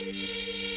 Música